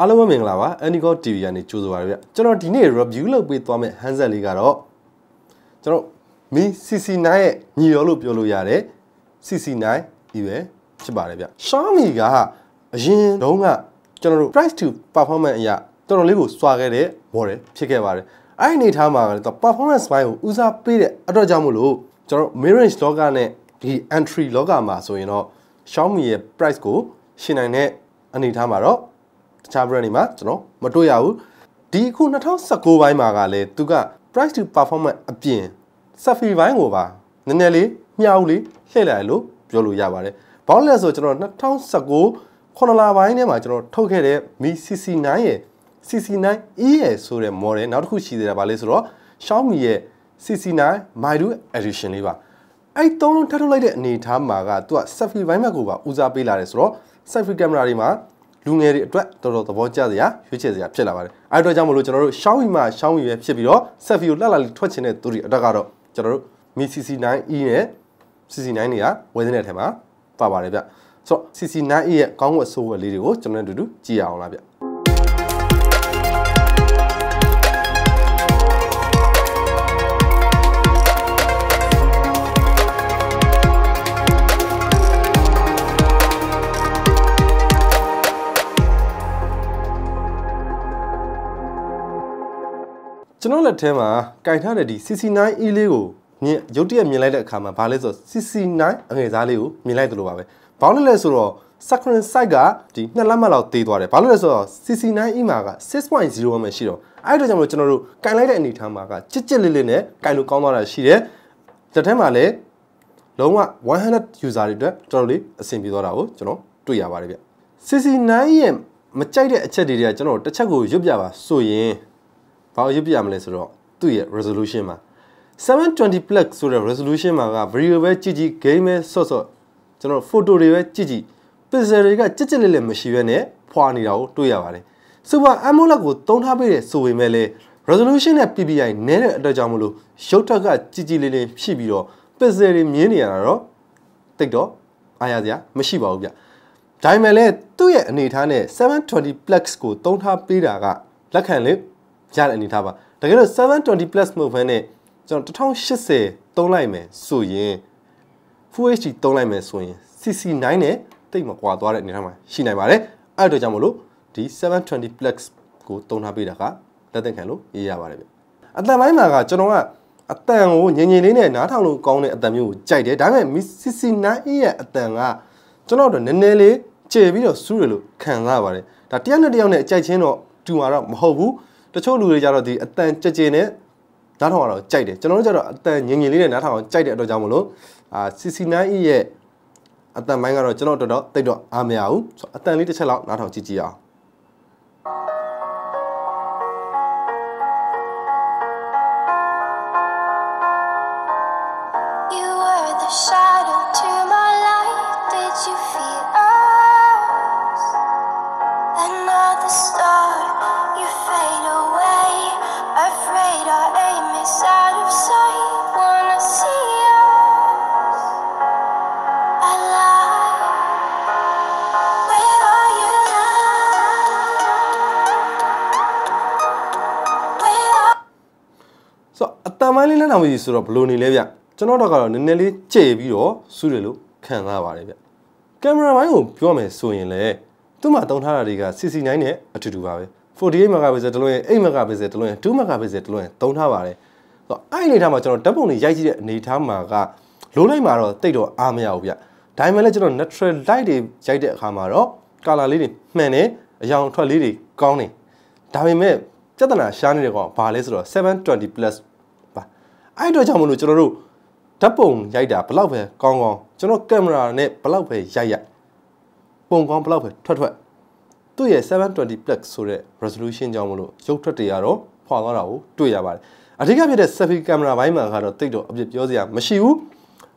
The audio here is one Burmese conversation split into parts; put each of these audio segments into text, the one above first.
အားလုံးပဲမင်္ဂလာပါ Anygo TV ကနေကြိုဆိုပါရဗျကျွန်တော်ဒီနေ့ review လုပ်ပေးသွားမယ့် handset လေးကတော့ကျွန်တော် Mi CC9 ရဲ့ညီရောလို့ပြောလို့ရတယ် CC9 ဤပဲဖြစ်ပါတယ်ဗျ Xiaomi ကအရင်တုန်းကကျွန်တော်တို့ price to performance အရာတော်တော်လေးကိုစွာခဲ့တဲ့ model ဖြစ်ခဲ့ပါတယ်အဲ့ဒီအနေထားမှာတော့ performance ဘိုင်းကိုဦးစားပေးတဲ့အတွက်ကြောင့်မို့လို့ကျွန်တော် mid range လောကနဲ့ဒီ entry လောကမှာဆိုရင်တော့ Xiaomi ရဲ့ price ကိုရှင်းနိုင်တဲ့အနေထားမှာတော့ တခြား brand တွေမှာကျွန်တော်မတွေ့ရဘူးဒီအခု2019ဘိုင်းမှာကလည်းသူက price to performance အပြင် Safi ဘိုင်းကိုပါနည်းနည်းလေးမြှောက်လေးလှည့်လိုက်လို့ပြောလို့ရပါတယ်ဘာလို့လဲဆိုကျွန်တော်2019ခုနလပိုင်းထဲမှာကျွန်တော်ထုတ်ခဲ့တဲ့ Mi CC9 ရဲ့ CC9E ရဲ့ဆိုတဲ့ model နောက်တစ်ခုရှိသေးတာဗာလဲဆိုတော့ Xiaomi ရဲ့ CC9 Meidu Edition လေးပါအဲ့သုံးလုံးထပ်ထုတ်လိုက်တဲ့အနေအထားမှာကသူက selfie ဘိုင်းမက်ကိုပါဦးစားပေးလာတယ်ဆိုတော့ selfie camera တွေမှာ လူငယ်တွေအတွက်တော်တော်သဘောကျစရာရွေးချယ်စရာဖြစ်လာပါတယ်အဲ့အတွက်ကြောင့်မလို့ကျွန်တော်တို့ Xiaomi မှာ Xiaomi ပဲဖြစ်ပြီးတော့ selfie ကိုလှလှလေးထွက်ချင်တဲ့သူတွေအတွက်ကတော့ကျွန်တော်တို့ Mi CC9E နဲ့ CC9 တွေကဝယ်တဲ့ထဲမှာပါပါတယ်ဗျဆိုတော့ CC9E ရဲ့ကောင်းဝတ်ဆိုးဝတ်လေးတွေကိုကျွန်တော်တို့အတူတူကြည့်ရအောင်လားဗျ ကျွန်တော်လက်ထဲမှာကင်ထားတဲ့ဒီ CC9E လေးကိုမြင်ရုတ်တရက်မြင်လိုက်တဲ့အခါမှာဘာလဲဆိုတော့ CC9 အငယ်စားလေးကိုမြင်လိုက်သလိုပါပဲဘာလို့လဲဆိုတော့ Sakura site ကဒီနှစ်လက်မှတ်လောက်သေးသွားတယ်ဘာလို့လဲဆိုတော့ CC9E မှာက6.0မှရှိတော့အဲ့ဒါကြောင့်မလို့ကျွန်တော်တို့ကင်လိုက်တဲ့အနေထားမှာကချစ်ချစ်လေးလေးနဲ့ကင်လို့ကောင်းသွားတာရှိတယ်တစ်ထက်မှာလည်းလုံးဝ100 user တွေအတွက်တော်တော်လေးအဆင်ပြေသွားတာကိုကျွန်တော်တွေ့ရပါတယ်ဗျ CC9 ရဲ့မကြိုက်တဲ့အချက်တွေကကျွန်တော်တစ်ချက်ကိုရွတ်ပြပါဆိုရင် ဘာလို့ရွတ်ပြရမလဲဆိုတော့သူ့ရဲ့ resolution မှာ720 plus ဆိုတဲ့ resolution မှာက video ပဲကြည့်ကြည့် game ပဲဆော့ဆော့ကျွန်တော် photo တွေပဲကြည့်ကြည့် pixel တွေကကြက်ကြက်လေးလေးမရှိဘဲနဲ့ဖွာနေတာကိုတွေ့ရပါတယ် Super AMOLED ကိုသုံးထားပေးတဲ့ဆိုပေမဲ့လည်း resolution နဲ့ PPI နည်းတဲ့အတွက်ကြောင့်မလို့ရုပ်ထက်ကကြည်ကြည်လေးလေးဖြစ်ပြီးတော့ pixel တွေမြင်နေရတာတော့တိတ်တော့အားရစရာမရှိပါဘူးဗျဒါပေမဲ့လည်းသူ့ရဲ့အနေအထားနဲ့720 plus ကိုသုံးထားပေးတာကလက်ခံလေ ရတဲ့အနေအထားပါတကယ်လို့720 plus မဟုတ်ဘဲနဲ့ကျွန်တော်1080သုံးလိုက်မယ်ဆိုရင် Full HD သုံးလိုက်မယ်ဆိုရင် CC9 နဲ့တိတ်မကွာသွားတဲ့အနေအထားမှာရှိနိုင်ပါတယ်အဲ့အတွက်ကြောင့်မလို့ဒီ720 plus ကိုသုံးထားပေးတာကလက်သင့်ခံလို့ရေးရပါတယ်ဗျအတန်ပိုင်းမှာကကျွန်တော်ကအတန်ကိုငြင်ငြင်လေးနဲ့နားထောင်လို့ကောင်းတဲ့အတန်မျိုးကိုကြိုက်တယ်ဒါပေမဲ့ CC9 ရဲ့အတန်ကကျွန်တော်တို့နည်းနည်းလေးကျေပြီးတော့စူးရလို့ခံစားပါတယ်ဒါတယောက်နဲ့တယောက်နဲ့အကြိုက်ချင်းတော့တူမှာတော့မဟုတ်ဘူး တချို့လူတွေကြတော့ဒီအတန်ကြကြနဲ့နားထောင်ရတော့ကြိုက်တယ်ကျွန်တော်တို့ကြတော့အတန်ငင်ငင်လေးနဲ့နားထောင်အောင်ကြိုက်တဲ့အတွက်ကြောင့်မလို့အာ CC9E ရဲ့အတန်ပိုင်းကတော့ကျွန်တော်တော်တော်တိတ်တော့အားမရဘူးဆိုအတန်လေးတစ်ချက်လောက်နားထောင်ကြည့်ကြည့်အောင် You အတန်ပိုင်းလေးနဲ့နာမည်ဆိုတော့ဘယ်လိုနေလဲဗျကျွန်တော်တော့ကတော့နည်းနည်းလေးကြဲပြီးတော့စူးတယ်လို့ခံစားပါတယ်ဗျကင်မရာပိုင်းကိုပြောမယ်ဆိုရင်လည်းသူ့မှာတုံးထားတာတွေက CC9 နဲ့အတူတူပါပဲ48 megapixel တလုံးရဲ့8 megapixel တလုံးရဲ့2 megapixel တလုံးရဲ့တုံးထားပါတယ်ဆိုတော့အဲ့ဒီအနေထားမှာကျွန်တော်ဓာတ်ပုံတွေရိုက်ကြည့်တဲ့အနေထားမှာကလိုလိုက်မှာတော့တိတ်တော့အားမရဘူးဗျဒါပေမဲ့လည်းကျွန်တော် natural light တွေရိုက်တဲ့အခါမှာတော့ color လေးတွေမှန်တယ်အယောင်ထွက်လေးတွေကောင်းတယ်ဒါပေမဲ့ပြဿနာရှားနေတဲ့ကောင်ဘာလဲဆိုတော့720 plus ပါ အဲ့တော့ကြောင့်မလို့ကျွန်တော်တို့ဓာတ်ပုံရိုက်တာဘလောက်ပဲကောင်းကောင်းကျွန်တော်ကင်မရာနဲ့ဘလောက်ပဲရိုက်ရိုက်ပုံကောင်းဘလောက်ပဲထွက်ထွက်သူ့ရဲ့720 plus ဆိုတဲ့ resolution ကြောင့်မလို့ရုပ်ထွက်တွေကတော့ဖွာသွားတာကိုတွေ့ရပါတယ်အဓိကဖြစ်တဲ့ selfie camera ဘိုင်းမှာကတော့တိတ်တော့အပြစ်ပြောစရာမရှိဘူး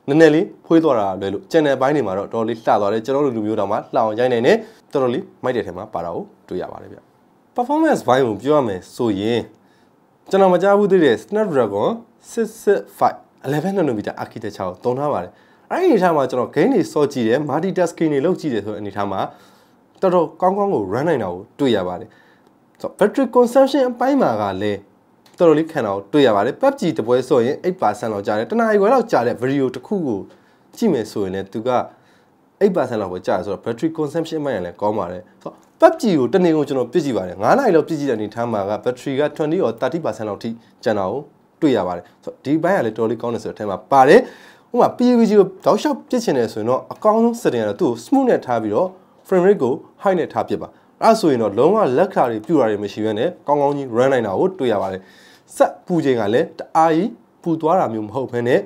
နည်းနည်းလေးဖွေးသွားတာလွယ်လို့ channel ဘိုင်းတွေမှာတော့တော်တော်လေးလှသွားတယ်ကျွန်တော်တို့လူမျိုးတောင်မှလှအောင်ရိုက်နိုင်တယ်တော်တော်လေးမိုက်တဲ့ထဲမှာပါတာကိုတွေ့ရပါတယ်ဗျ performance ဘိုင်းကိုပြောရမယ်ဆိုရင်ကျွန်တော်မကြားဘူးသေးတဲ့ Snapdragon 665 11 nanometer architecture ကိုသုံးထားပါတယ်အဲ့ဒီအနေထားမှာကျွန်တော် gain တွေစော့ကြည့်တယ် multitasking တွေလုပ်ကြည့်တယ်ဆိုတဲ့အနေထားမှာတော်တော်ကောင်းကောင်းကို run နိုင်တာကိုတွေ့ရပါတယ်ဆိုတော့ battery consumption အပိုင်းမှာကလည်းတော်တော်လေးခံတာကိုတွေ့ရပါတယ် PUBG တပွဲဆိုရင်8%လောက်ကြာတယ်တနားရီခွဲလောက်ကြာတဲ့ video တစ်ခုကိုကြည့်မယ်ဆိုရင်လည်းသူက8%လောက်ပဲကြာတယ်ဆိုတော့ battery consumption အပိုင်းကလည်းကောင်းပါတယ်ဆိုတော့ PUBG ကိုတနေ့ကိုကျွန်တော်ပြည့်ကြည့်ပါတယ်9နာရီလောက်ပြည့်ကြည့်တဲ့အနေထားမှာက battery က20 or 30%လောက်ထိကျန်တာကို တွေ့ရပါတယ်ဆိုတော့ဒီဘိုင်းကလည်းတော်တော်လေးကောင်းတယ်ဆိုတဲ့အထက်မှာပါတယ်ဥပမာ PUBG ကိုတောက်လျှောက်ပြစ်ချင်တယ်ဆိုရင်တော့အကောင်းဆုံး setting ကတော့သူ့ကို smooth နဲ့ထားပြီးတော့ frame rate ကို high နဲ့ထားပြပါအဲ့ဆိုရင်တော့လုံးဝလက်ခါတွေပြူတာတွေမရှိဘဲနဲ့ကောင်းကောင်းကြီး run နိုင်တာကိုတွေ့ရပါတယ်ဆက်ပူချိန်ကလည်းတအားကြီးပူသွားတာမျိုးမဟုတ်ဘဲနဲ့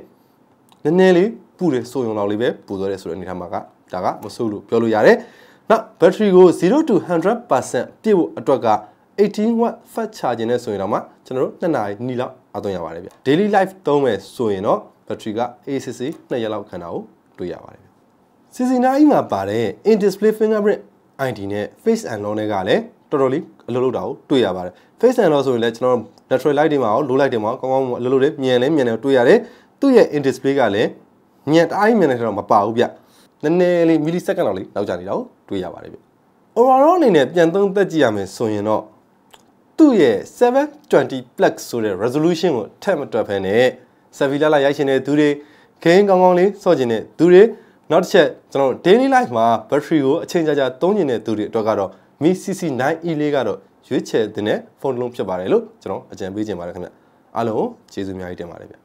နည်းနည်းလေးပူတယ်ဆိုရင်တော့လေးပဲပူသွားတယ်ဆိုတဲ့အနေထားမှာကဒါကမဆိုးလို့ပြောလို့ရတယ်နောက် battery ကို0 to 100%ပြည့်ဖို့အတွက်က 18 watt fast charging နဲ့ဆိုရင်တော့မှကျွန်တော်တို့2နာရီနီးလောက်အသုံးရပါတယ်ဗျ daily life သုံးမယ်ဆိုရင်တော့ battery က ACC 2ရက်လောက်ခံတာကိုတွေ့ရပါတယ်ဗျ CC9 မှာပါတဲ့ in display fingerprint ID နဲ့ face unlock နဲ့ကလည်းတော်တော်လေးအလုပ်လုပ်တာကိုတွေ့ရပါတယ် face unlock ဆိုရင်လည်းကျွန်တော် natural light တွေမှာရော low light တွေမှာရောကောင်းကောင်းအလုပ်လုပ်တယ်မြင်လဲမြင်တယ်တွေ့ရတယ်သူ့ရဲ့ in display ကလည်းညက်တိုင်းမြင်တဲ့တော့မပါဘူးဗျနည်းနည်းလေး millisecond လောက်လေးနောက်ကျနေတာကိုတွေ့ရပါတယ်ဗျ overall အနေနဲ့ပြန်သုံးသက်ကြည့်ရမယ်ဆိုရင်တော့ သူ့ရဲ့720 plus ဆိုတဲ့ resolution ကိုထပ်မတွက်ဖ ೇನೆ ဆက်ဗီလာလာရိုက်ရှင်တဲ့သူတွေဂိမ်းကောင်းကောင်းလေးစော့ကျင်တဲ့သူတွေနောက်တစ်ချက်ကျွန်တော်တို့ daily life မှာ battery ကိုအချိန်ကြာကြာသုံးကျင်တဲ့သူတွေအတွက်ကတော့ Mi CC9E လေးကတော့ရွေးချယ်တဲ့ဖုန်းတစ်လုံးဖြစ်ပါတယ်လို့ကျွန်တော်အကြံပေးချင်ပါတယ်ခင်ဗျအားလုံးကျေးဇူးအများကြီးတင်ပါတယ်ဗျ